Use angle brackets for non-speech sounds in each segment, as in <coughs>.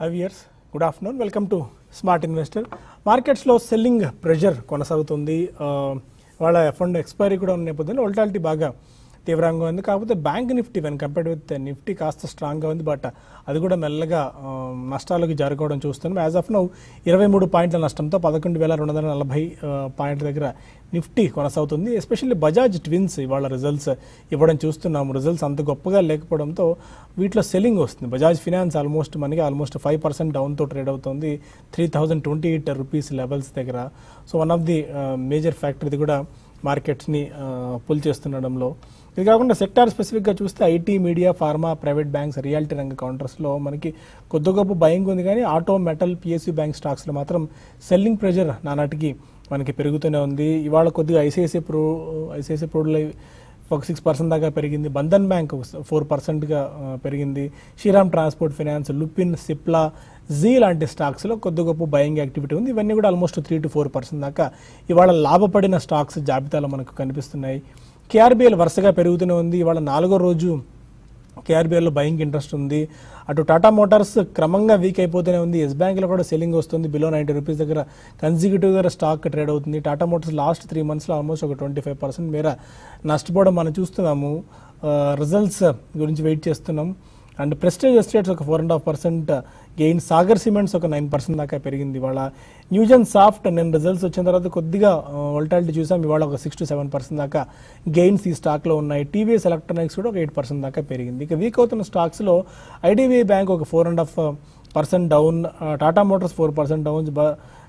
Hi viewers good afternoon. Welcome to Smart Investor. మార్కెట్స్లో selling pressure కొనసాగుతుంది. వాళ్ళ fund expiry కూడా ఉన్న నేపథ్యంలో వోల్టాలిటీ బాగా తీవ్రంగా ఉంది. కాకపోతే bank Nifty when compared with Nifty కాస్త స్ట్రాంగ్గా ఉంది. బట్ అది కూడా మెల్లగా నష్టాలకు జారుకోవడం చూస్తున్నాం. యాజ్ ఆఫ్ నౌ ఇరవై మూడు పాయింట్ల నష్టంతో పదకొండు వేల రెండు వందల నలభై పాయింట్ల దగ్గర నిఫ్టీ కొనసాగుతుంది. ఎస్పెషల్లీ బజాజ్ ట్విన్స్ ఇవాళ రిజల్ట్స్ ఇవ్వడం చూస్తున్నాము రిజల్ట్స్ అంత గొప్పగా లేకపోవడంతో వీటిలో సెల్లింగ్ వస్తుంది. బజాజ్ ఫినాన్స్ ఆల్మోస్ట్ మనకి ఆల్మోస్ట్ ఫైవ్ పర్సెంట్ డౌన్తో ట్రేడ్ అవుతుంది. Three thousand twenty eight rupees levels దగ్గర so one of the major factor ఇది కూడా మార్కెట్స్ని పుల్ చేస్తుండడంలో. ఇది కాకుండా సెక్టార్ స్పెసిఫిక్గా చూస్తే IT media pharma private banks reality రంగ కౌంటర్స్లో మనకి కొద్ది గొప్ప భయంగా ఉంది. కానీ ఆటో మెటల్ పిఎస్యూ బ్యాంక్ స్టాక్స్లో మాత్రం సెల్లింగ్ ప్రెషర్ నానాటికి మనకి పెరుగుతూనే ఉంది. ఇవాళ కొద్దిగా ఐసిఐసిఐ ప్రో ఐసిఐసిఐ ప్రోడ్లో ఒక సిక్స్ పర్సెంట్ దాకా పెరిగింది. బంధన్ బ్యాంక్ ఫోర్ పర్సెంట్గా పెరిగింది. శ్రీరామ్ ట్రాన్స్పోర్ట్ ఫైనాన్స్ లుపిన్ సిప్లా జీ లాంటి స్టాక్స్లో కొద్ది గొప్ప బయింగ్ యాక్టివిటీ ఉంది. ఇవన్నీ కూడా almost three to four percent దాకా ఇవాళ లాభపడిన స్టాక్స్ జాబితాలో మనకు కనిపిస్తున్నాయి. కేఆర్బిఎల్ వరుసగా పెరుగుతూనే ఉంది. ఇవాళ నాలుగో రోజు కేఆర్బిఎల్లో బయింగ్ ఇంట్రెస్ట్ ఉంది. అటు టాటా మోటార్స్ క్రమంగా వీక్ అయిపోతూనే ఉంది. ఎస్ బ్యాంక్లో కూడా సెల్లింగ్ వస్తుంది. బిలో నైంటీ రూపీస్ దగ్గర కన్సిక్యూటివ్గా స్టాక్ ట్రేడ్ అవుతుంది. టాటా మోటార్స్ లాస్ట్ త్రీ మంత్స్లో ఆల్మోస్ట్ ఒక ట్వంటీ ఫైవ్ పర్సెంట్ మేర నష్టపోవడం మనం చూస్తున్నాము. రిజల్ట్స్ గురించి వెయిట్ చేస్తున్నాం. అండ్ ప్రెస్టేజ్ ఎస్టేట్స్ ఒక four and half percent gain Sagar cements ఒక నైన్ పర్సెంట్ దాకా పెరిగింది ఇవాళ. న్యూజన్ సాఫ్ట్ నేను రిజల్ట్స్ వచ్చిన తర్వాత కొద్దిగా వల్టాలిటీ చూసాం. ఇవాళ ఒక సిక్స్ టు సెవెన్ పర్సెంట్ దాకా గెయిన్స్ ఈ స్టాక్లో ఉన్నాయి. టీవీఎస్ ఎలక్ట్రానిక్స్ కూడా ఒక ఎయిట్ పర్సెంట్ దాకా పెరిగింది. ఇక వీక్ అవుతున్న స్టాక్స్లో ఐడిబిఐ బ్యాంక్ ఒక four and half percent down Tata motors four percent down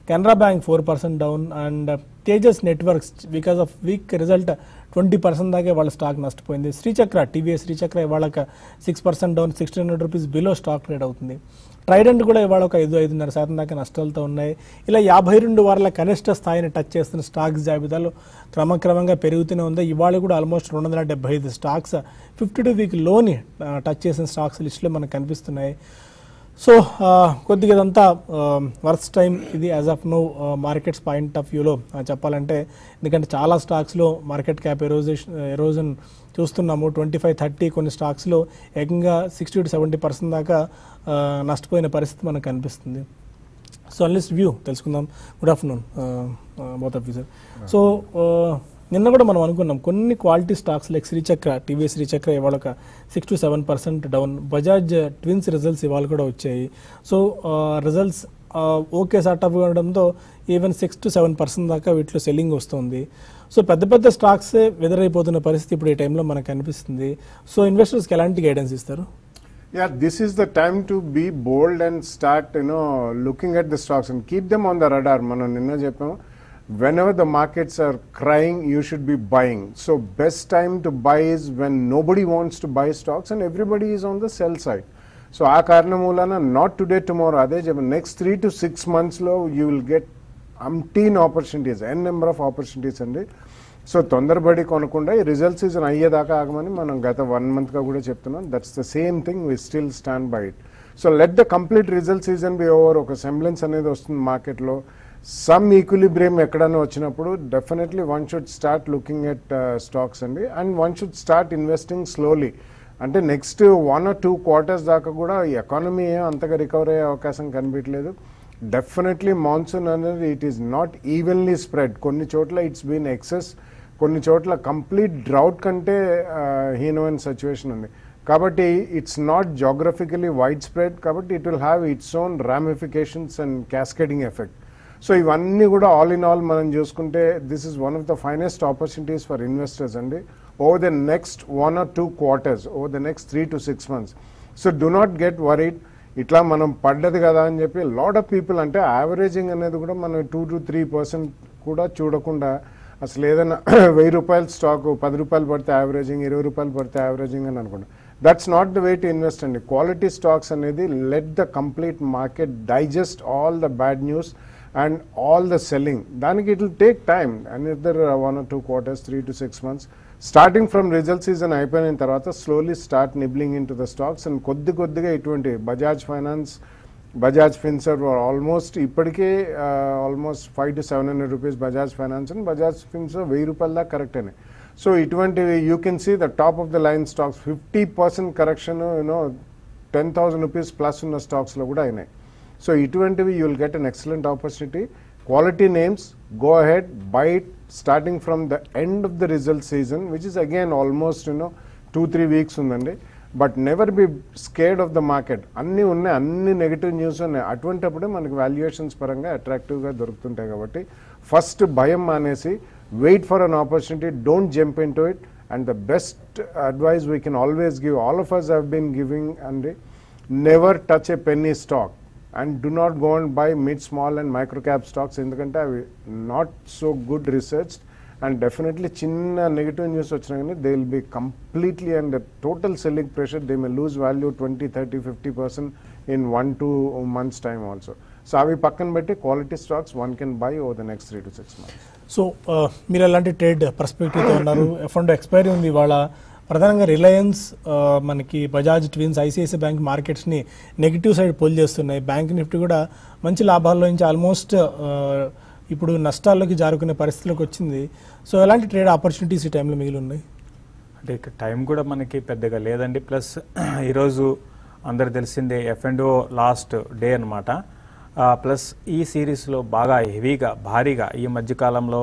Canara bank four percent down and Tejas networks because of weak result twenty percent దాకా వాళ్ళ స్టాక్ నష్టపోయింది. శ్రీచక్ర టీవీఎస్ శ్రీచక్ర ఇవాళ ఒక six percent down sixteen hundred rupees below stock trade అవుతుంది. Trident కూడా ఇవాళ ఒక ఐదు ఐదున్నర శాతం దాకా నష్టాలతో ఉన్నాయి. ఇలా యాభై రెండు వారాల కనిష్ట స్థాయిని టచ్ చేస్తున్న స్టాక్స్ జాబితాలో క్రమక్రమంగా పెరుగుతూనే ఉంది. ఇవాళ కూడా ఆల్మోస్ట్ రెండు వందల డెబ్బై ఐదు స్టాక్స్ ఫిఫ్టీ టూ వీక్లోని టచ్ చేసిన స్టాక్స్ లిస్టులో మనకు కనిపిస్తున్నాయి. సో uh, కొద్దిగా ఇదంతా uh, వర్స్ టైం ఇది as of now markets point of వ్యూలో చెప్పాలంటే ఎందుకంటే చాలా స్టాక్స్లో మార్కెట్ క్యాప్ ఎరోజేషన్ ఎరోజన్ చూస్తున్నాము. ట్వంటీ ఫైవ్ థర్టీ కొన్ని స్టాక్స్లో ఏకంగా సిక్స్టీ టు సెవెంటీ పర్సెంట్ దాకా uh, నష్టపోయిన పరిస్థితి మనకు కనిపిస్తుంది. సో అన్లిస్ట్ వ్యూ తెలుసుకుందాం. Good afternoon both of you sir so నిన్న కూడా మనం అనుకున్నాం కొన్ని quality stocks like Srichakra TVS Srichakra ఇవాళ ఒక six to seven percent down Bajaj twins results ఇవాళ కూడా వచ్చాయి. సో రిజల్ట్స్ ఓకే సార్ట్ ఉండడంతో even six to seven percent దాకా వీటిలో సెల్లింగ్ వస్తుంది. సో పెద్ద పెద్ద స్టాక్సే వెదరైపోతున్న పరిస్థితి ఇప్పుడు ఈ టైంలో మనకు కనిపిస్తుంది సో ఇన్వెస్టర్స్కి ఎలాంటి గైడెన్స్ ఇస్తారు? Yeah, this is the time to be bold and start, you know, looking at the stocks and keep them on the radar. మనం నిన్న చెప్పాము whenever the markets are crying, you should be buying. So best time to buy is when nobody wants to buy stocks and everybody is on the sell side. So ఆ కారణం మూలన not today tomorrow అదే చెప్ప next three to six మంత్స్లో you will get umpteen opportunities n number of opportunities అండి. So తొందరపడి కొనకుండా ఈ రిజల్ట్ సీజన్ అయ్యేదాకా ఆగమని మనం గత వన్ మంత్గా కూడా చెప్తున్నాం. That's the same thing we still stand by it so let the complete result season be over ఒక సెంబ్లెన్స్ అనేది వస్తుంది మార్కెట్లో సమ్ ఈక్విలిబ్రియం ఎక్కడైనా వచ్చినప్పుడు definitely one should start looking at stocks అండి. And one should start investing slowly అంటే next one or two quarters దాకా కూడా ఎకానమీ అంతగా రికవర్ అయ్యే అవకాశం కనిపించలేదు డెఫినెట్లీ మాన్సూన్ అనేది it is not evenly spread కొన్ని చోట్ల ఇట్స్ బీన్ ఎక్సెస్ కొన్ని చోట్ల కంప్లీట్ డ్రౌట్ కంటే హీనమైన సిచ్యువేషన్ ఉంది. కాబట్టి it's not geographically wide spread కాబట్టి it will have its own ramifications and cascading effect so ఇవన్నీ కూడా ఆల్ ఇన్ ఆల్ మనం చూసుకుంటే this is one of the finest opportunities for investors అండి. Over the next one or two quarters over the next three to six months so do not get worried ఇట్లా మనం పడ్డది కదా అని చెప్పి lot of people అంటే averaging అనేది కూడా మనం టూ టు త్రీ పర్సెంట్ కూడా చూడకుండా అసలు ఏదైనా <coughs> వెయ్యి రూపాయల స్టాక్ పది రూపాయలు పడితే యావరేజింగ్ ఇరవై రూపాయలు పడితే యావరేజింగ్ అని అనుకుంటాం that's not the way to invest అండి. క్వాలిటీ స్టాక్స్ అనేది let the complete market digest all the bad news and all the selling దానికి it will take time another one two quarters three to six months starting from result season అయిపోయిన తర్వాత slowly start nibbling in to the stocks and కొద్ది కొద్దిగా ఇటువంటి Bajaj finance Bajaj finserv almost ఇప్పటికే almost five to seven hundred rupees Bajaj finance and Bajaj finserv వెయ్యి రూపాయల దాకా correct అయినాయి. సో ఇటువంటివి you can see the top of the line stocks fifty percent correction you know ten thousand rupees plus ఉన్న స్టాక్స్లో కూడా అయినాయి. So ఇటువంటివి you will get an excellent opportunity quality names go ahead buy starting from the end of the result season which is again almost you know two three weeks ఉందండి. But never be scared of the market అన్నీ ఉన్నాయి అన్ని negative news ఉన్నాయి. అటువంటిప్పుడే మనకి valuations పరంగా అట్రాక్టివ్గా దొరుకుతుంటాయి కాబట్టి first భయం మానేసి wait for an opportunity don't jump in to it and the best advice we can always give all of us have been giving and never touch a penny stock and do not go and buy mid small and micro cap stocks ఎందుకంటే అవి not so good research and definitely చిన్న negative news వచ్చినా కానీ they will be completely and total selling pressure they may lose value twenty thirty fifty percent in one two months time also so అవి పక్కన పెట్టి quality stocks one can buy over the next three to six months so మీరు ఎలాంటి trade పర్స్పెక్టివ్తో ఉన్నారు? ఎఫండ్ expiry ఉంది ఇవాళ. ప్రధానంగా Reliance మనకి బజాజ్ ట్విన్స్ ఐసిఐసిఐ బ్యాంక్ మార్కెట్స్ని నెగిటివ్ సైడ్ పోల్ చేస్తున్నాయి. బ్యాంక్ నిఫ్టీ కూడా మంచి లాభాల్లో నుంచి ఆల్మోస్ట్ ఇప్పుడు నష్టాల్లోకి జారుకునే పరిస్థితిలోకి వచ్చింది. సో ఎలాంటి ట్రేడ్ ఆపర్చునిటీస్ ఈ టైంలో మిగిలి ఉన్నాయి? అంటే టైం కూడా మనకి పెద్దగా లేదండి. ప్లస్ <clears throat> ఈరోజు అందరు తెలిసిందే F and O last day అనమాట ప్లస్ ఈ సిరీస్లో బాగా హెవీగా భారీగా ఈ మధ్యకాలంలో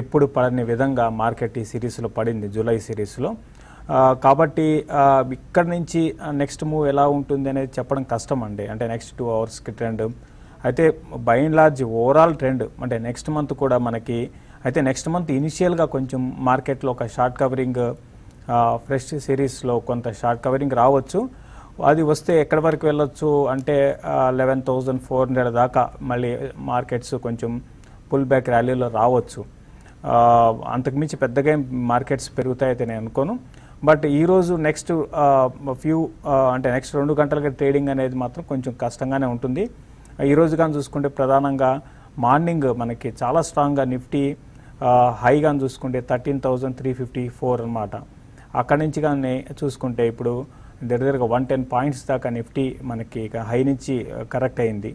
ఎప్పుడు పడని విధంగా మార్కెట్ ఈ సిరీస్లో పడింది జూలై సిరీస్లో. కాబట్టి ఇక్కడ నుంచి నెక్స్ట్ మూవ్ ఎలా ఉంటుంది అనేది చెప్పడం కష్టం అండి. అంటే నెక్స్ట్ టూ అవర్స్కి ట్రెండ్ అయితే by and large overall trend అంటే నెక్స్ట్ మంత్ కూడా మనకి అయితే నెక్స్ట్ మంత్ ఇనిషియల్గా కొంచెం మార్కెట్లో ఒక షార్ట్ కవరింగ్ ఫ్రెష్ సిరీస్లో కొంత షార్ట్ కవరింగ్ రావచ్చు. అది వస్తే ఎక్కడి వరకు వెళ్ళొచ్చు? అంటే లెవెన్ థౌజండ్ ఫోర్ హండ్రెడ్ దాకా మళ్ళీ మార్కెట్స్ కొంచెం పుల్ బ్యాక్ ర్యాలీలో రావచ్చు. అంతకుమించి పెద్దగా మార్కెట్స్ పెరుగుతాయితే నేను అనుకోను. బట్ ఈరోజు నెక్స్ట్ ఫ్యూ అంటే నెక్స్ట్ రెండు గంటలకి ట్రేడింగ్ అనేది మాత్రం కొంచెం కష్టంగానే ఉంటుంది. ఈరోజు కానీ చూసుకుంటే ప్రధానంగా మార్నింగ్ మనకి చాలా స్ట్రాంగ్గా నిఫ్టీ హైగా చూసుకుంటే thirteen thousand three fifty four అనమాట అక్కడి నుంచి కానీ చూసుకుంటే ఇప్పుడు దగ్గర దగ్గరగా వన్ టెన్ పాయింట్స్ దాకా నిఫ్టీ మనకి హై నుంచి కరెక్ట్ అయింది.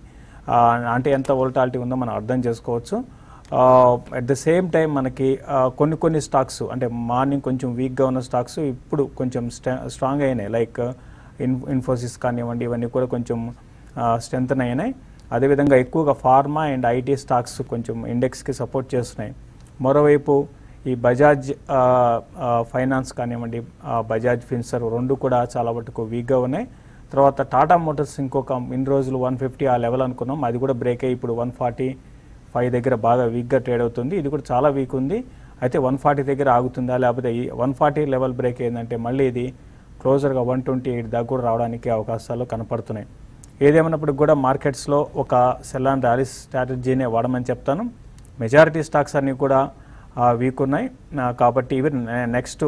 అంటే ఎంత వోల్టాలిటీ ఉందో మనం అర్థం చేసుకోవచ్చు. అట్ ద సేమ్ టైం మనకి కొన్ని కొన్ని స్టాక్స్ అంటే మార్నింగ్ కొంచెం వీక్గా ఉన్న స్టాక్స్ ఇప్పుడు కొంచెం స్ట్రాంగ్ అయినాయి. లైక్ ఇన్ ఇన్ఫోసిస్ కానివ్వండి ఇవన్నీ కూడా కొంచెం స్ట్రెంత్ అయినాయి. అదేవిధంగా ఎక్కువగా ఫార్మా అండ్ ఐటీ స్టాక్స్ కొంచెం ఇండెక్స్కి సపోర్ట్ చేస్తున్నాయి. మరోవైపు ఈ బజాజ్ ఫైనాన్స్ కానివ్వండి బజాజ్ ఫిన్సర్ రెండు కూడా చాలా మటుకు వీక్గా ఉన్నాయి. తర్వాత టాటా మోటార్స్ ఇంకొక ఇన్ని రోజులు వన్ ఫిఫ్టీ ఆ లెవెల్ అనుకున్నాం. అది కూడా బ్రేక్ అయ్యి ఇప్పుడు వన్ ఫార్టీ ఫైవ్ దగ్గర బాగా వీక్గా ట్రేడ్ అవుతుంది. ఇది కూడా చాలా వీక్ ఉంది. అయితే వన్ ఫార్టీ దగ్గర ఆగుతుందా? లేకపోతే ఈ వన్ ఫార్టీ లెవెల్ బ్రేక్ ఏంటంటే మళ్ళీ ఇది క్లోజర్గా వన్ ట్వంటీ ఎయిట్ దాకా కూడా రావడానికి అవకాశాలు కనపడుతున్నాయి. ఏదేమైనప్పటికి కూడా మార్కెట్స్లో ఒక సెల్ అండ్ ర్యాలీస్ స్ట్రాటజీనే వాడమని చెప్తాను. మెజారిటీ స్టాక్స్ అన్నీ కూడా వీక్ ఉన్నాయి. కాబట్టి ఇవి నెక్స్ట్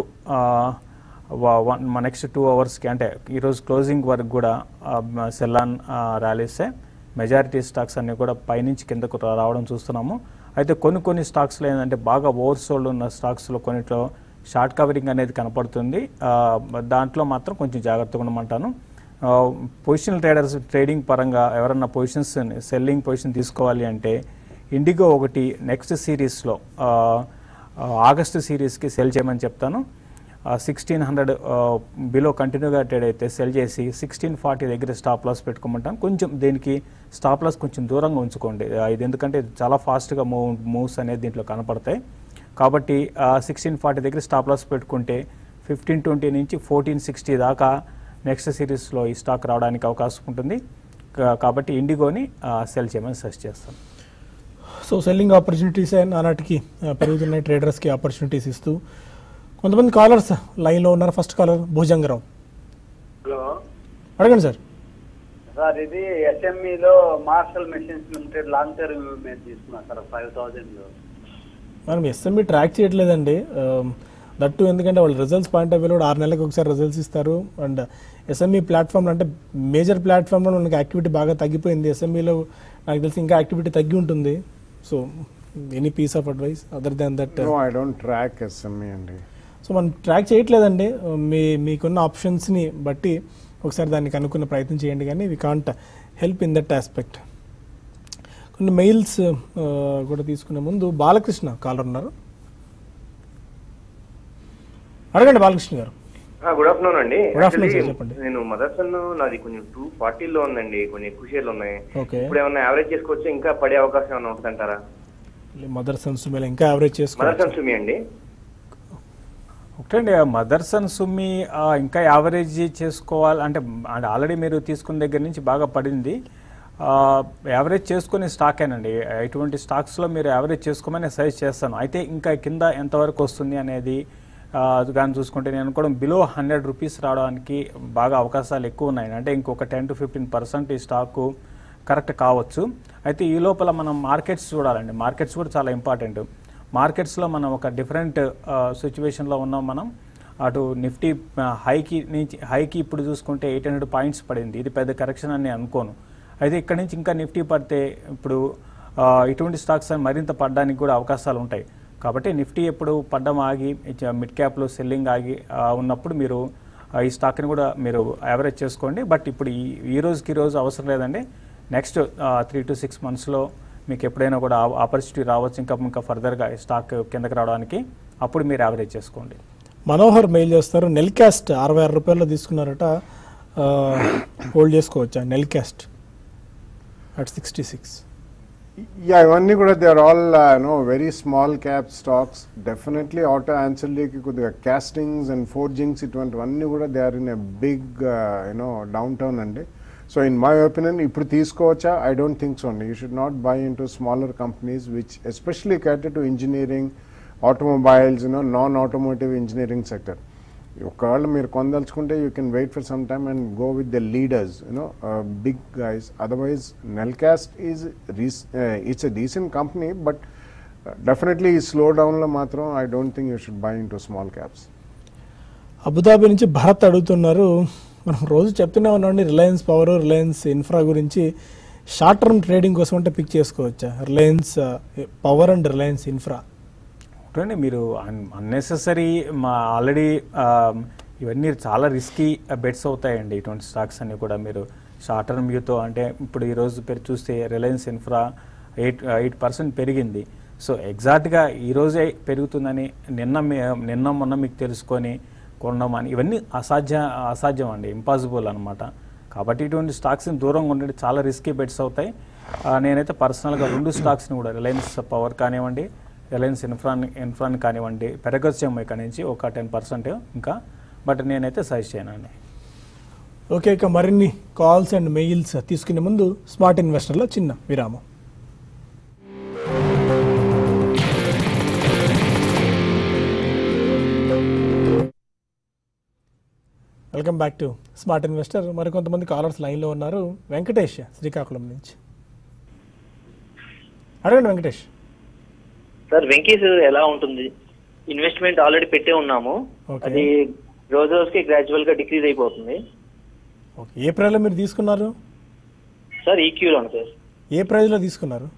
వన్ నెక్స్ట్ టూ అవర్స్కి అంటే ఈరోజు క్లోజింగ్ వరకు కూడా సెల్లాన్ ర్యాలీసే మెజారిటీ స్టాక్స్ అన్నీ కూడా పైనుంచి కిందకు రావడం చూస్తున్నాము. అయితే కొన్ని కొన్ని స్టాక్స్లో ఏంటంటే బాగా ఓవర్ సోల్డ్ ఉన్న స్టాక్స్లో కొన్నిట్లో షార్ట్ కవరింగ్ అనేది కనపడుతుంది. దాంట్లో మాత్రం కొంచెం జాగ్రత్తగా ఉండమంటాను. పొజిషన్ ట్రేడర్స్ ట్రేడింగ్ పరంగా ఎవరన్నా పొజిషన్స్ సెల్లింగ్ పొజిషన్ తీసుకోవాలి అంటే ఇండిగో ఒకటి నెక్స్ట్ సిరీస్లో ఆగస్టు సిరీస్కి సెల్ చేయమని చెప్తాను. సిక్స్టీన్ హండ్రెడ్ బిలో కంటిన్యూగా ట్రేడ్ అయితే సెల్ చేసి సిక్స్టీన్ ఫార్టీ దగ్గర స్టాప్ లాస్ పెట్టుకోమంటాను కొంచెం దీనికి స్టాప్ లాస్ కొంచెం దూరంగా ఉంచుకోండి. ఇది ఎందుకంటే చాలా ఫాస్ట్గా మూవ్ మూవ్స్ అనేది దీంట్లో కనపడతాయి. కాబట్టి సిక్స్టీన్ ఫార్టీ దగ్గర స్టాప్ లాస్ పెట్టుకుంటే ఫిఫ్టీన్ ట్వంటీ నుంచి ఫోర్టీన్ సిక్స్టీ దాకా నెక్స్ట్ సిరీస్లో ఈ స్టాక్ రావడానికి అవకాశం ఉంటుంది. కాబట్టి ఇండిగోని సెల్ చేయమని సజెస్ట్ చేస్తాను సో సెల్లింగ్ ఆపర్చునిటీస్ నానాటికి ఆ, ట్రేడర్స్కి ఆపర్చునిటీస్ ఇస్తూ కొంతమంది కాలర్స్ లైన్లో ఉన్నారు. First caller Bhujangarao hello. అడగండి సార్. సార్ ఇది ఎస్ఎంఈలో Marshall machines limited long term మీద తీసుకున్నా సార్ ఫైవ్ థౌజండ్ మనం ఎస్ఎంఈ ట్రాక్ చేయట్లేదండి. దట్టు ఎందుకంటే వాళ్ళు రిజల్ట్స్ పాయింట్ ఆఫ్ వ్యూలో ఆరు నెలలకు ఒకసారి రిజల్ట్స్ ఇస్తారు. అండ్ ఎస్ఎంఈ ప్లాట్ఫామ్ అంటే మేజర్ ప్లాట్ఫామ్లో మనకి యాక్టివిటీ బాగా తగ్గిపోయింది. ఎస్ఎంఈలో నాకు తెలిసి ఇంకా యాక్టివిటీ తగ్గి ఉంటుంది. So any piece of advice other than that no I don't track SME అండి. సో మనం ట్రాక్ చేయట్లేదండి. మీ మీకున్న ఆప్షన్స్ని బట్టి ఒకసారి దాన్ని కనుక్కునే ప్రయత్నం చేయండి కానీ we can't help in that aspect కొన్ని మెయిల్స్ కూడా తీసుకునే ముందు బాలకృష్ణ కాలర్ ఉన్నారు అడగండి బాలకృష్ణ గారు. గుడ్ ఆఫ్టర్నూన్ అండి. చెప్పండి. నేను మదర్సన్ నాది కొంచెం టూ ఫార్టీలో ఉందండి కొన్ని ఎక్కువ షేర్లు ఉన్నాయి. ఇప్పుడు ఏమన్నా యావరేజ్ చేసుకోవచ్చు ఇంకా పడే అవకాశం ఏమైనా ఉంటుందంటారా? మదర్ సన్స్ మీద ఇంకా యావరేజ్ చేసుకోవచ్చు. మదర్సన్ సుమి అండి. ఒకటండి మదర్స్ అండ్ సుమ్మి ఇంకా యావరేజ్ చేసుకోవాలి అంటే అంటే ఆల్రెడీ మీరు తీసుకున్న దగ్గర నుంచి బాగా పడింది. యావరేజ్ చేసుకునే స్టాకేనండి. ఎటువంటి స్టాక్స్లో మీరు యావరేజ్ చేసుకోమని సజెస్ట్ చేస్తాను. అయితే ఇంకా కింద ఎంతవరకు వస్తుంది అనేది కానీ చూసుకుంటే నేను అనుకోవడం బిలో హండ్రెడ్ రూపీస్ రావడానికి బాగా అవకాశాలు ఎక్కువ ఉన్నాయి అంటే ఇంకొక టెన్ టు ఫిఫ్టీన్ పర్సెంట్ ఈ స్టాకు కరెక్ట్ కావచ్చు. అయితే ఈ లోపల మనం మార్కెట్స్ చూడాలండి. మార్కెట్స్ కూడా చాలా ఇంపార్టెంట్. మార్కెట్స్లో మనం ఒక డిఫరెంట్ సిచ్యువేషన్లో ఉన్నాం మనం. అటు నిఫ్టీ హైకి నుంచి హైకి ఇప్పుడు చూసుకుంటే ఎయిట్ హండ్రెడ్ పాయింట్స్ పడింది. ఇది పెద్ద కరెక్షన్ అని అనుకోను. అయితే ఇక్కడ నుంచి ఇంకా నిఫ్టీ పడితే ఇప్పుడు ఇటువంటి స్టాక్స్ అని మరింత పడడానికి కూడా అవకాశాలు ఉంటాయి. కాబట్టి నిఫ్టీ ఎప్పుడు పడ్డం ఆగి మిడ్ క్యాప్లో సెల్లింగ్ ఆగి ఉన్నప్పుడు మీరు ఆ, ఈ స్టాక్ని కూడా మీరు యావరేజ్ చేసుకోండి. బట్ ఇప్పుడు ఈ ఈ రోజుకి ఈ రోజు అవసరం లేదండి. నెక్స్ట్ త్రీ టు సిక్స్ మంత్స్లో మీకు ఎప్పుడైనా కూడా ఆపర్చునిటీ రావచ్చు ఇంకా ఇంకా ఫర్దర్గా స్టాక్ కిందకి రావడానికి అప్పుడు మీరు యావరేజ్ చేసుకోండి. మనోహర్ మెయిల్ చేస్తారు నెల్ క్యాస్ట్ అరవై ఆరు రూపాయల్లో తీసుకున్నారట హోల్డ్ చేసుకోవచ్చా? Nelcast at sixty six yeah ఇవన్నీ కూడా they are all no very small cap stocks definitely auto ఆన్సర్లీకి కొద్దిగా క్యాస్టింగ్స్ అండ్ ఫోర్జింగ్స్ ఇటువంటివన్నీ కూడా they are in a big you know downturn అండి. సో ఇన్ మై ఒపీనియన్ ఇప్పుడు తీసుకోవచ్చా? I don't think so అండి. You should not buy in to smaller companies which especially cater to engineering automobiles you know non automotive engineering sector ఒకవేళ మీరు కొందలుచుకుంటే you can wait for some time and go with the leaders you know big guys otherwise Nelcast is it's a decent company but definitely ఈ slow డౌన్లో మాత్రం I don't think you should buy in to small caps Abu Dhabi నుంచి భరత్ అడుగుతున్నారు మనం రోజు చెప్తూనే ఉన్నామండి Reliance power Reliance infra గురించి. షార్ట్ టర్మ్ ట్రేడింగ్ కోసం అంటే పిక్ చేసుకోవచ్చా? Reliance power and Reliance infra. చూడండి మీరు అన్నెసెసరీ మా ఆల్రెడీ ఇవన్నీ చాలా రిస్కీ బెట్స్ అవుతాయండి. ఇటువంటి స్టాక్స్ అన్ని కూడా మీరు షార్ట్ టర్మ్ వ్యూతో అంటే ఇప్పుడు ఈరోజు పేరు చూస్తే Reliance infra eight eight percent పెరిగింది. సో ఎగ్జాక్ట్గా ఈరోజే పెరుగుతుందని నిన్న నిన్న మొన్న మీకు తెలుసుకొని కొనడం అని ఇవన్నీ అసాధ్య అసాధ్యం అండి ఇంపాసిబుల్ అనమాట కాబట్టి ఇటువంటి స్టాక్స్ని దూరంగా ఉండే చాలా రిస్కీ బెట్స్ అవుతాయి. నేనైతే పర్సనల్గా రెండు స్టాక్స్ని కూడా రిలయన్స్ పవర్ కానివ్వండి రిలయన్స్ ఇన్ఫ్రాన్ ఇన్ఫ్రాన్ కానివ్వండి పెరగొచ్చేమో ఇక్కడ నుంచి ఒక టెన్ పర్సెంట్ ఇంకా. బట్ నేనైతే సజెస్ట్ చేయనండి. ఓకే ఇక మరిన్ని కాల్స్ అండ్ మెయిల్స్ తీసుకునే ముందు స్మార్ట్ ఇన్వెస్టర్లో చిన్న విరామం. Welcome back to Smart Investor. మరికొంతమంది కాలర్స్ లైన్లో ఉన్నారు. వెంకటేష్ శ్రీకాకుళం నుంచి. అడగండి వెంకటేష్. సార్ వెంకీస్ ఎలా ఉంటుంది? ఇన్వెస్ట్మెంట్ ఆల్రెడీ పెట్టే ఉన్నాము. అది రోజు రోజుకి గ్రాడ్యువల్గా డిక్రీజ్ అయిపోతుంది. ఓకే. ఏ ప్రైజ్లో మీరు తీసుకున్నారు? సార్ ఈక్యూలో సార్ ఏ ప్రైజ్లో తీసుకున్నారు?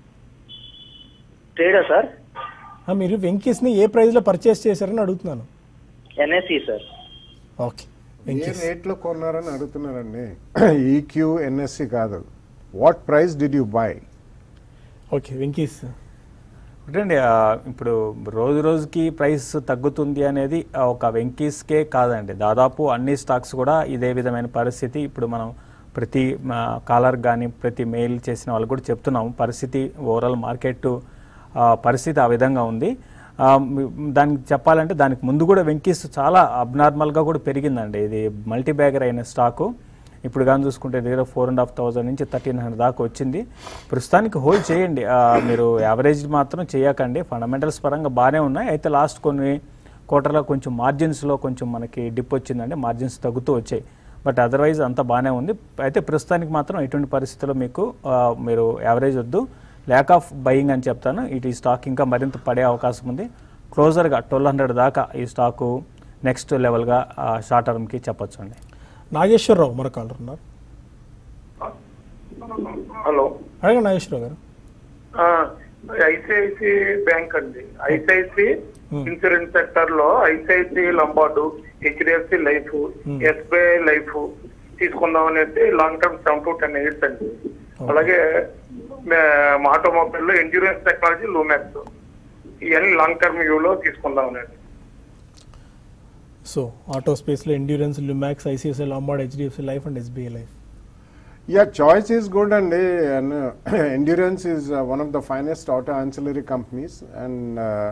ట్రేడా సార్? మీరు వెంకీస్ని ఏ ప్రైజ్లో పర్చేస్ చేశారని అడుగుతున్నాను. NSC sir. ఓకే. ఏ వెంకీస్ రేట్లో కొన్నారని అడుగుతున్నారండి. <clears throat> ఈక్యూ ఎన్ఎస్సి కాదు. What price did you buy okay Venky's. ఒకటండి ఆ, ఇప్పుడు రోజు రోజుకి ప్రైస్ తగ్గుతుంది అనేది ఒక వెంకీస్కే కాదండి. దాదాపు అన్ని స్టాక్స్ కూడా ఇదే విధమైన పరిస్థితి. ఇప్పుడు మనం ప్రతి కాలర్ కానీ ప్రతి మెయిల్ చేసిన వాళ్ళు కూడా చెప్తున్నాము పరిస్థితి ఓవరాల్ మార్కెట్ పరిస్థితి ఆ విధంగా ఉంది. దానికి చెప్పాలంటే దానికి ముందు కూడా వెంకీస్ చాలా అబ్నార్మల్గా కూడా పెరిగిందండి. ఇది మల్టీ బ్యాగర్ అయిన స్టాకు. ఇప్పుడు కానీ చూసుకుంటే దగ్గర ఫోర్ అండ్ హాఫ్ థౌజండ్ నుంచి థర్టీన్ హండ్రెడ్ దాకా వచ్చింది. ప్రస్తుతానికి హోల్డ్ చేయండి. మీరు యావరేజ్ మాత్రం చేయకండి. ఫండమెంటల్స్ పరంగా బాగానే ఉన్నాయి. అయితే లాస్ట్ కొన్ని క్వార్టర్లో కొంచెం మార్జిన్స్లో కొంచెం మనకి డిప్ వచ్చిందండి. మార్జిన్స్ తగ్గుతూ వచ్చాయి. బట్ అదర్వైజ్ అంతా బాగానే ఉంది. అయితే ప్రస్తుతానికి మాత్రం ఎటువంటి పరిస్థితుల్లో మీకు మీరు యావరేజ్ వద్దు. ల్యాక్ ఆఫ్ బయింగ్ అని చెప్తాను. ఇటు ఈ స్టాక్ ఇంకా మరింత పడే అవకాశం ఉంది. క్లోజర్గా ట్వెల్వ్ హండ్రెడ్ దాకా ఈ స్టాకు నెక్స్ట్ లెవెల్గా షార్ట్ టర్మ్కి చెప్పొచ్చు అండి. నాగేశ్వరరావు మరొక కాలర్ ఉన్నారు. హలో. అడగండి నాగేశ్వరరావు గారు. ఐసిఐసి బ్యాంక్ అండి. ఐసిఐసి ఇన్సూరెన్స్ సెక్టర్లో ICICI Lombard HDFC life SBI life తీసుకుందాం అనేది long term seven to ten years అండి. అలాగే ఆటోమొబైల్లో ఎండ్యూరెన్స్ టెక్నాలజీ లూమాక్స్ ఇవన్నీ లాంగ్ టర్మ్ వ్యూ లో తీసుకుందాం అనేది సో ఆటో స్పేస్లో endurance Lumax ICICI Lombard HDFC life and SBI life Yeah, choice is good, and uh, and, uh, Endurance is uh, one of the finest auto ancillary companies, and uh,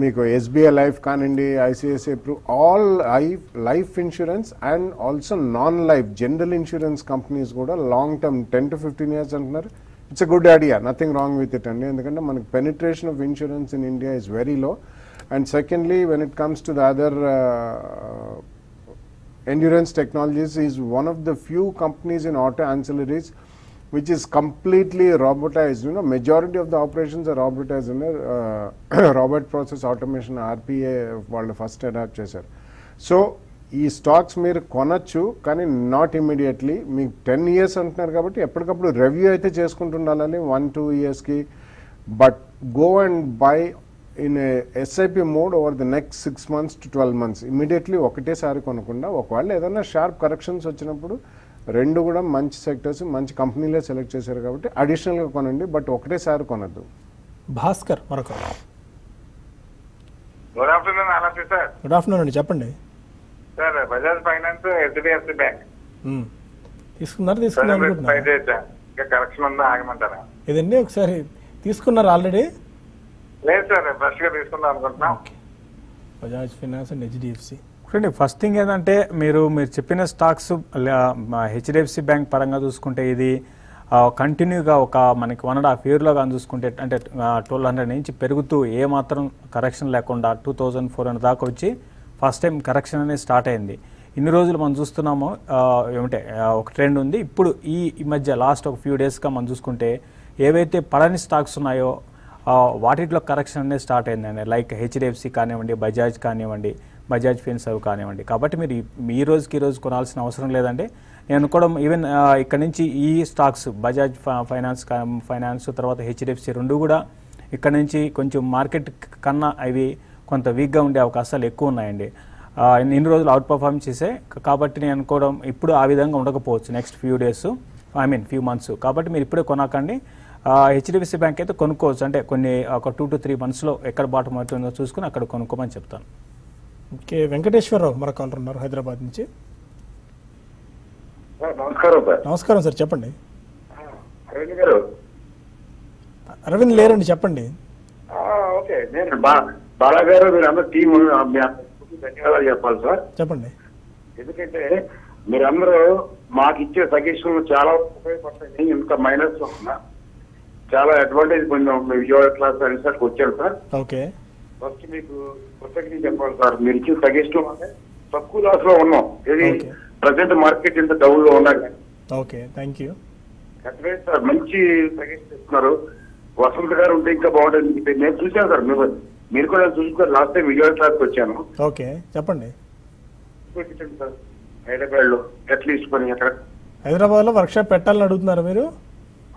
మీకు SBI life కానివ్వండి ICICI all life life insurance and also non life general insurance companies కూడా long term ten to fifteen years అంటున్నారు. It's a good idea nothing wrong with it అండి ఎందుకంటే మనకి penetration of insurance in India is very low and secondly when it comes to the other Endurance Technologies is one of the few companies in auto ancillaries which is completely robotized. You know, majority of the operations are robotized. You know, uh, <coughs> robot process automation RPA వాళ్ళు first adopt చేశారు so ఈ stocks మీరు కొనొచ్చు కానీ not immediately మీకు ten years అంటున్నారు కాబట్టి ఎప్పటికప్పుడు రివ్యూ అయితే చేసుకుంటుండాలని వన్ టూ ఇయర్స్కి but go and buy in SIP mode over the next six months to twelve months immediately ఒకటేసారి కొనకుండా ఒకవేళ ఏదైనా షార్ప్ కరెక్షన్స్ వచ్చినప్పుడు రెండు కూడా మంచి సెక్టర్స్ మంచి కంపెనీలే సెలెక్ట్ చేశారు కాబట్టి అడిషనల్గా కొనండి బట్ ఒకటేసారి కొనద్దు. భాస్కర్ మరొక. గుడ్ ఆఫ్టర్నూన్ అలాసి సార్ గుడ్ ఆఫ్టర్నూన్ అండి చెప్పండి. Sir Bajaj finance HDFC bank. తీసుకున్నారు తీసుకున్నారు ఇంకా కరెక్షన్ ఉందా ఆగమంటారా? ఇదండి ఒకసారి తీసుకున్నారు ఆల్రెడీ? లేదు సార్ ఫ్రెష్గా తీసుకుందాం అనుకుంటున్నాం. Bajaj finance and HDFC. చూడండి ఫస్ట్ థింగ్ ఏంటంటే మీరు మీరు చెప్పిన స్టాక్స్ హెచ్డిఎఫ్సి బ్యాంక్ పరంగా చూసుకుంటే ఇది కంటిన్యూగా ఒక మనకి వన్ అండ్ హాఫ్ ఇయర్లో కానీ చూసుకుంటే అంటే ట్వెల్వ్ హండ్రెడ్ నుంచి పెరుగుతూ ఏ మాత్రం కరెక్షన్ లేకుండా టూ థౌజండ్ ఫోర్ హండ్రెడ్ దాకా వచ్చి ఫస్ట్ టైం కరెక్షన్ అనేది స్టార్ట్ అయింది. ఇన్ని రోజులు మనం చూస్తున్నాము ఏమంటే ఒక ట్రెండ్ ఉంది. ఇప్పుడు ఈ మధ్య లాస్ట్ ఒక ఫ్యూ డేస్గా మనం చూసుకుంటే ఏవైతే పడని స్టాక్స్ ఉన్నాయో వాటిలో కరెక్షన్ అనేది స్టార్ట్ అయిందండి. లైక్ హెచ్డిఎఫ్సి కానివ్వండి బజాజ్ కానివ్వండి బజాజ్ ఫిన్సర్వ్ కానివ్వండి. కాబట్టి మీరు ఈ- రోజుకి ఈ రోజు కొనాల్సిన అవసరం లేదండి. నేను అనుకోవడం ఈవెన్ ఇక్కడ నుంచి ఈ స్టాక్స్ బజాజ్ ఫైనాన్స్ కా- ఫైనాన్స్ తర్వాత హెచ్డిఎఫ్సి రెండు కూడా ఇక్కడ నుంచి కొంచెం మార్కెట్ కన్నా అవి కొంత వీక్గా ఉండే అవకాశాలు ఎక్కువ ఉన్నాయండి. ఇన్ని రోజులు అవుట్ పర్ఫార్మ్ చేసే కాబట్టి నేను అనుకోవడం ఇప్పుడు ఆ విధంగా ఉండకపోవచ్చు next few days I mean few months కాబట్టి మీరు ఇప్పుడే కొనకండి. హెచ్డిఎఫ్సి బ్యాంక్ అయితే కొనుక్కోవచ్చు. అంటే కొన్ని ఒక టూ టు త్రీ మంత్స్లో ఎక్కడ బాటం అవుతుందో చూసుకుని అక్కడ కొనుక్కోమని చెప్తాను. ఓకే వెంకటేశ్వరరావు మరొక కాలర్ ఉన్నారు హైదరాబాద్ నుంచి. నమస్కారం సార్. నమస్కారం సార్ చెప్పండి. అరవింద్ గారు. అరవింద్ లేరండి చెప్పండి. ఓకే నేను బా బాలా గారు మీరు అందరూ టీం ధన్యవాదాలు చెప్పాలి సార్. చెప్పండి. ఎందుకంటే మీరందరూ మాకు ఇచ్చే సజెషన్లు చాలా ఉపయోగపడతాయి. ఇంత మైనస్ ఉన్నా చాలా అడ్వాంటేజ్ పొందాం. విజయవాడ క్లాస్ రిసర్చ్ వచ్చారు సార్. ఓకే. ఫస్ట్ మీకు కృతజ్ఞత చెప్పాలి సార్. మీరు ఇచ్చిన సజెషన్ అంటే తక్కువ లాస్లో ఉన్నాం. ఇది. ప్రజెంట్ మార్కెట్ ఇంత డౌన్లో ఉన్నా ఓకే. Thank you. సార్. మంచి సజెషన్ ఇస్తున్నారు. వసంత్ గారు ఉంటే ఇంకా బాగుంటుంది. నేను చూశాను సార్ మీరు మీరు కూడా చూసుకున్నారు లాస్ట్ టైం విజయవాడ క్లాస్కి వచ్చాను. ఓకే చెప్పండి. సార్ హైదరాబాద్లో అట్లీస్ట్ పని అక్కడ. హైదరాబాద్లో వర్క్షాప్ పెట్టాలని అడుగుతున్నారు మీరు?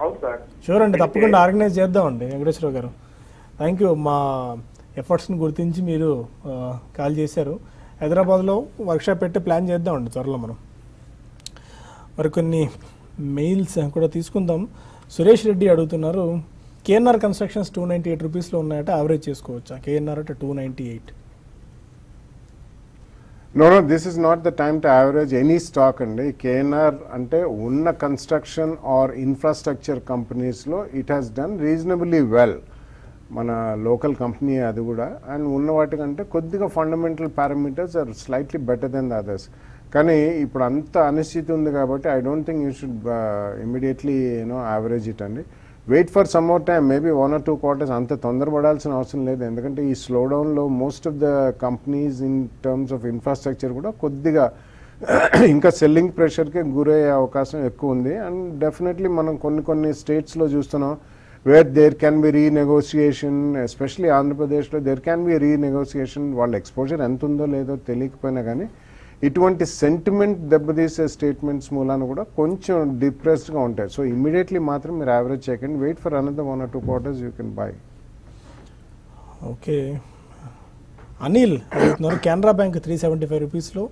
అవును సార్. షూర్ అండి తప్పకుండా ఆర్గనైజ్ చేద్దామండి వెంకటేశ్వరరావు గారు. థ్యాంక్ యూ మా ఎఫర్ట్స్ని గుర్తించి మీరు కాల్ చేశారు. హైదరాబాద్లో వర్క్షాప్ పెట్టి ప్లాన్ చేద్దామండి త్వరలో మనం. మరికొన్ని మెయిల్స్ కూడా తీసుకుందాం. సురేష్ రెడ్డి అడుగుతున్నారు KNR constructions two ninety eight రూపీస్లో ఉన్నాయట యావరేజ్ చేసుకోవచ్చా? కేఎన్ఆర్ అంటే two ninety eight. No no this is not the time to average any stock అండి. కేఎన్ఆర్ అంటే ఉన్న కన్స్ట్రక్షన్ ఆర్ ఇన్ఫ్రాస్ట్రక్చర్ కంపెనీస్లో it has done reasonably well మన లోకల్ కంపెనీ అది కూడా. అండ్ ఉన్న వాటికంటే కొద్దిగా fundamental parameters are slightly better than the others కానీ ఇప్పుడు అంత అనిశ్చితి ఉంది కాబట్టి I don't think you should immediately you know average it అండి. Wait for some more time maybe one or two quarters అంత తొందరపడాల్సిన అవసరం లేదు. ఎందుకంటే ఈ స్లో డౌన్లో most of the companies in terms of infrastructure కూడా కొద్దిగా <clears throat> ఇంకా సెల్లింగ్ ప్రెషర్కి గురయ్యే అవకాశం ఎక్కువ ఉంది. అండ్ డెఫినెట్లీ మనం కొన్ని కొన్ని స్టేట్స్లో చూస్తున్నాం where there can be renegotiation especially ఆంధ్రప్రదేశ్లో దేర్ క్యాన్ బి రీనెగోసియేషన్ వాళ్ళ ఎక్స్పోజర్ ఎంత ఉందో లేదో తెలియకపోయినా కానీ ఇటువంటి సెంటిమెంట్ దెబ్బతీసే స్టేట్మెంట్స్ మూలాన కూడా కొంచెం డిప్రెస్డ్గా ఉంటాయి. సో ఇమీడియట్లీ మాత్రం మీరు యావరేజ్ చేయకండి. Wait for another one or two quarters you can buy okay Anil అడుగుతున్నారు Canara bank three seventy five రూపీస్లో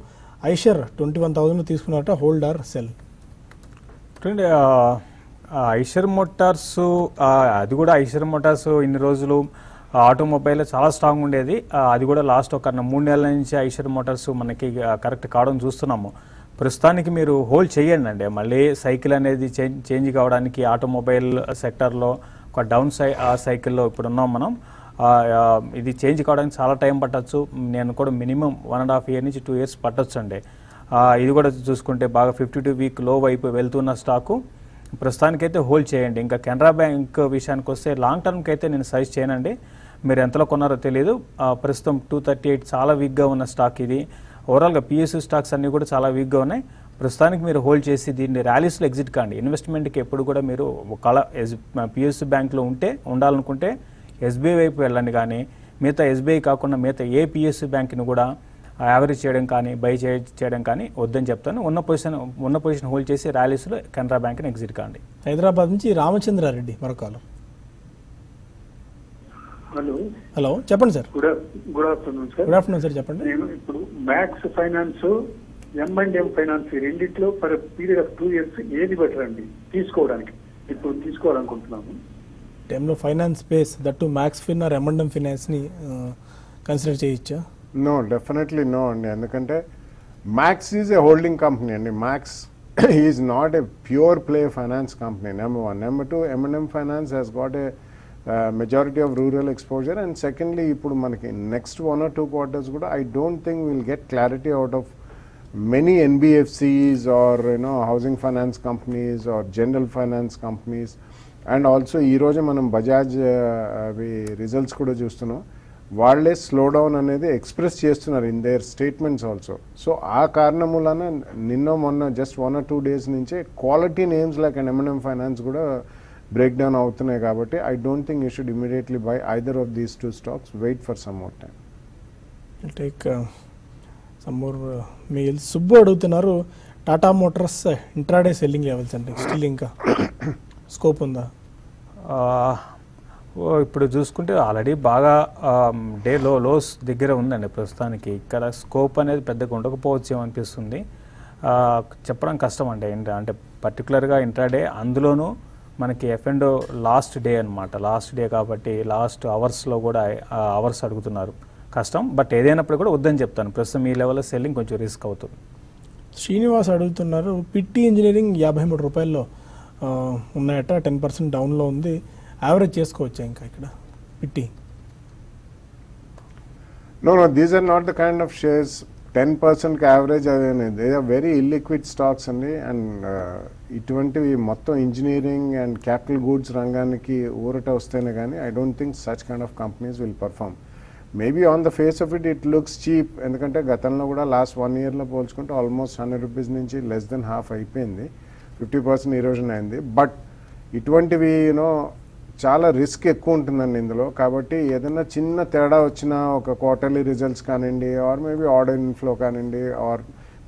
ఐషర్ ట్వంటీ వన్ థౌసండ్ తీసుకున్నారట హోల్డర్ సెల్ చూడండి ఐషర్ మోటార్స్ అది కూడా ఐషర్ మోటార్స్ ఇన్ని రోజులు ఆటోమొబైల్ చాలా స్ట్రాంగ్ ఉండేది. అది కూడా లాస్ట్ ఒక మూడు నెలల నుంచి ఐషర్ మోటార్స్ మనకి కరెక్ట్ కావడం చూస్తున్నాము. ప్రస్తుతానికి మీరు హోల్డ్ చేయండి అండి మళ్ళీ సైకిల్ అనేది చేంజ్ చేంజ్ కావడానికి ఆటోమొబైల్ సెక్టర్లో ఒక డౌన్ సై సైకిల్లో ఇప్పుడు ఉన్నాం మనం ఇది చేంజ్ కావడానికి చాలా టైం పట్టచ్చు. నేను కూడా minimum one and half year నుంచి టూ ఇయర్స్ పట్టచ్చు అండి ఇది కూడా చూసుకుంటే బాగా ఫిఫ్టీ టూ వీక్లో వైపు వెళ్తున్న స్టాకు. ప్రస్తుతానికైతే హోల్డ్ చేయండి. ఇంకా కెనరా బ్యాంక్ విషయానికి వస్తే లాంగ్ టర్మ్కి అయితే నేను సజెస్ట్ చేయనండి. మీరు ఎంతలో కొన్నారో తెలియదు ప్రస్తుతం టూ థర్టీ ఎయిట్ చాలా వీక్గా ఉన్న స్టాక్ ఇది. ఓవరాల్గా పిఎస్యూ స్టాక్స్ అన్నీ కూడా చాలా వీక్గా ఉన్నాయి. ప్రస్తుతానికి మీరు హోల్డ్ చేసి దీన్ని ర్యాలీస్లో ఎగ్జిట్ కాండి. ఇన్వెస్ట్మెంట్కి ఎప్పుడు కూడా మీరు ఒకళ ఎస్ పిఎస్యూ బ్యాంక్లో ఉంటే ఉండాలనుకుంటే ఎస్బీఐ వైపు వెళ్ళండి కానీ మిగతా ఎస్బీఐ కాకుండా మిగతా ఏ పిఎస్యూ బ్యాంక్ని కూడా యావరేజ్ చేయడం కానీ బై చేయడం కానీ వద్దని చెప్తాను. ఉన్న పొజిషన్ ఉన్న పొజిషన్ హోల్డ్ చేసి ర్యాలీస్లో కెనరా బ్యాంక్ని ఎగ్జిట్ కాండి. హైదరాబాద్ నుంచి రామచంద్రారెడ్డి మరొక హలో. హలో చెప్పండి sir. Good good afternoon sir. Good afternoon sir చెప్పండి. నేను ఇప్పుడు Max finance M and M finance రెండిట్లో for period of two years ఏది బెటర్ అండి? తీసుకోవడానికి. ఇప్పుడు తీసుకోవాలనుకుంటున్నాము. టైంలో finance space that Max Fin or M and M ఫినాన్స్ని consider చేయొచ్చా? నో డెఫినెట్లీ నో అండి. ఎందుకంటే Max is a holding company అండి. Max is not a pure play finance company. Number one. Number two MNM finance has got a majority of rural exposure and secondly ఇప్పుడు మనకి next one or two quarters కూడా I don't think will get clarity out of many NBFCs or you know housing finance companies or general finance companies and also ఈరోజు మనం Bajaj uh, అవి results కూడా చూస్తున్నాం. వాళ్ళే slow down అనేది express చేస్తున్నారు in their statements also so ఆ కారణం వలన నిన్న మొన్న just one or two days నుంచే quality names like and MNM finance కూడా బ్రేక్ డౌన్ అవుతున్నాయి కాబట్టి I don't think you should immediately buy either of these two stocks wait for some more time take some more mails Subbu అడుగుతున్నారు Tata Motors intraday selling levels అంటే still ఇంకా <coughs> scope ఉందా? ఇప్పుడు చూసుకుంటే already బాగా day లో lows దగ్గర ఉందండి ప్రస్తుతానికి. ఇక్కడ స్కోప్ అనేది పెద్దగా ఉండకపోవచ్చు అనిపిస్తుంది. ఆ, చెప్పడం కష్టం అండి. అంటే పర్టికులర్గా ఇంట్రాడే అందులోనూ మనకి ఎఫ్ అండ్ లాస్ట్ డే అనమాట లాస్ట్ డే కాబట్టి లాస్ట్ అవర్స్లో కూడా అవర్స్ అడుగుతున్నారు. కష్టం. బట్ ఏదైనప్పుడు కూడా వద్దని చెప్తాను. ప్రస్తుతం ఈ లెవెల్లో సెల్లింగ్ కొంచెం రిస్క్ అవుతుంది. శ్రీనివాస్ అడుగుతున్నారు పిట్టి ఇంజనీరింగ్ యాభై మూడు రూపాయల్లో ఉన్నాయట. టెన్ పర్సెంట్ డౌన్లో ఉంది. యావరేజ్ చేసుకోవచ్చా ఇంకా ఇక్కడ? Pitti No, no, these are not the kind of shares. Ten percent average అదే వెరీ ఇల్లిక్విడ్ స్టాక్స్ అండి. అండ్ ఇటువంటివి మొత్తం ఇంజనీరింగ్ అండ్ క్యాపిటల్ గూడ్స్ రంగానికి ఊరట వస్తేనే కానీ I don't think such kind of companies will perform maybe on the face of it it looks cheap ఎందుకంటే గతంలో కూడా లాస్ట్ వన్ ఇయర్లో పోల్చుకుంటే ఆల్మోస్ట్ హండ్రెడ్ రూపీస్ నుంచి లెస్ దెన్ హాఫ్ అయిపోయింది. ఫిఫ్టీ పర్సెంట్ ఈరోజన్ అయింది. బట్ ఇటువంటివి యూనో చాలా రిస్క్ ఎక్కువ ఉంటుందండి ఇందులో. కాబట్టి ఏదైనా చిన్న తేడా వచ్చినా ఒక క్వార్టర్లీ రిజల్ట్స్ కానివ్వండి ఆర్ మేబీ ఆర్డర్ ఇన్ఫ్లో కానివ్వండి or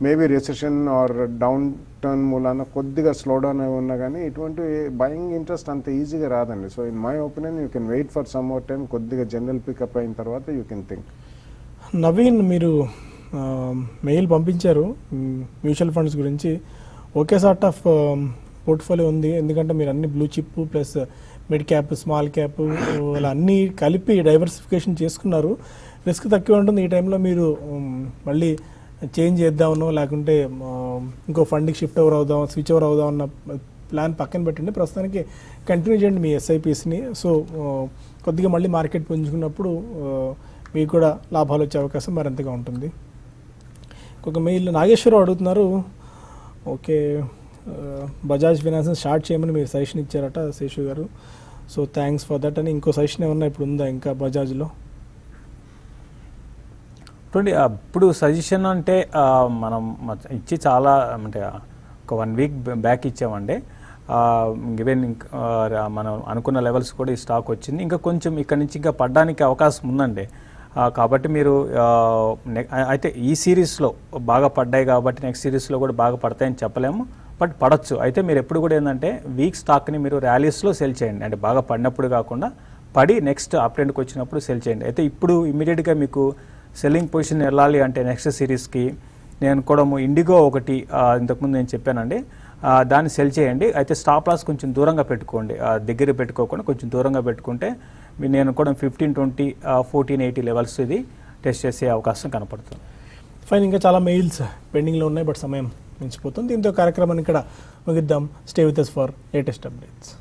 maybe recession or down turn మూలాన కొద్దిగా స్లో డౌన్ అయి ఉన్నా కానీ ఇటువంటి బయింగ్ ఇంట్రెస్ట్ అంత ఈజీగా రాదండి. So in my opinion you can wait for some more time కొద్దిగా జనరల్ పికప్ అయిన తర్వాత యూ కెన్ థింక్ నవీన్ మీరు మెయిల్ పంపించారు. మ్యూచువల్ ఫండ్స్ గురించి. ఒకే సార్ట్ ఆఫ్ పోర్ట్ఫోలియో ఉంది. ఎందుకంటే మీరు అన్ని blue chip plus mid cap small cap ఇలా అన్నీ కలిపి డైవర్సిఫికేషన్ చేసుకున్నారు. రిస్క్ తక్కువ ఉంటుంది. ఈ టైంలో మీరు మళ్ళీ చేంజ్ చేద్దామనో లేకుంటే ఇంకో ఫండ్కి షిఫ్ట్ ఓవర్ అవుదాం స్విచ్ ఓవర్ అవుదాం అన్న ప్లాన్ పక్కన పెట్టండి. ప్రస్తుతానికి కంటిన్యూ చేయండి మీ ఎస్ఐపిస్ని సో కొద్దిగా మళ్ళీ మార్కెట్ పుంజుకున్నప్పుడు మీకు కూడా లాభాలు వచ్చే అవకాశం మరింతగా ఉంటుంది. ఒక మెయిల్ నాగేశ్వరరావు అడుగుతున్నారు. ఓకే బజాజ్ ఫినాన్స్ స్టార్ట్ చేయమని మీరు సజెషన్ ఇచ్చారట శేషు గారు. సో థ్యాంక్స్ ఫర్ దట్ అని ఇంకో సజెషన్ ఏమన్నా ఇప్పుడు ఉందా ఇంకా బజాజ్లో? చూడండి అప్పుడు ఇప్పుడు సజెషన్ అంటే మనం ఇచ్చి చాలా అంటే ఒక వన్ వీక్ బ్యాక్ ఇచ్చామండి. ఈవెన్ మనం అనుకున్న లెవెల్స్ కూడా ఈ స్టాక్ వచ్చింది. ఇంకా కొంచెం ఇక్కడ నుంచి ఇంకా పడడానికి అవకాశం ఉందండి. కాబట్టి మీరు అయితే ఈ సిరీస్లో బాగా పడ్డాయి కాబట్టి నెక్స్ట్ సిరీస్లో కూడా బాగా పడతాయని చెప్పలేము. బట్ పడచ్చు. అయితే మీరు ఎప్పుడు కూడా ఏంటంటే వీక్ స్టాక్ని మీరు ర్యాలీస్లో సెల్ చేయండి. అంటే బాగా పడినప్పుడు కాకుండా పడి నెక్స్ట్ అప్ ట్రెండ్కి వచ్చినప్పుడు సెల్ చేయండి. అయితే ఇప్పుడు ఇమీడియట్గా మీకు సెల్లింగ్ పొజిషన్ వెళ్ళాలి అంటే నెక్స్ట్ సిరీస్కి నేను కూడా ఇండిగో ఒకటి ఇంతకుముందు నేను చెప్పానండి. దాన్ని సెల్ చేయండి. అయితే స్టాప్ లాస్ కొంచెం దూరంగా పెట్టుకోండి. దగ్గర పెట్టుకోకుండా కొంచెం దూరంగా పెట్టుకుంటే నేను కూడా fifteen twenty fourteen eighty levels ఇది టెస్ట్ చేసే అవకాశం కనపడుతుంది. ఫైన్ ఇంకా చాలా మెయిల్స్ పెండింగ్లో ఉన్నాయి బట్ సమయం మించిపోతుంది. దీంతో కార్యక్రమాన్ని ఇక్కడ ముగిద్దాం. Stay with for latest updates